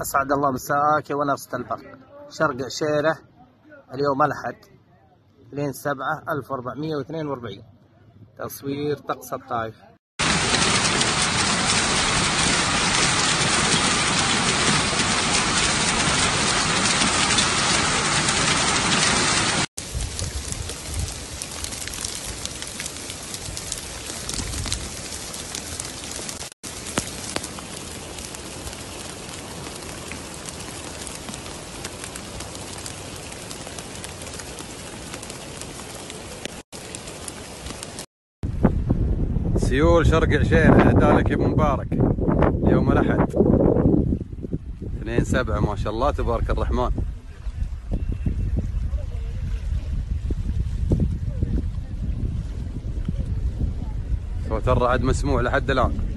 أسعد الله مساك ونفس البرق شرق عشيرة اليوم الأحد 2 7 1442 تصوير طقس الطائف. سيول شرق عشيرة اهدالك يا أبو مبارك. يوم الأحد. 2 7 ما شاء الله تبارك الرحمن. صوت الرعد مسموع لحد الآن.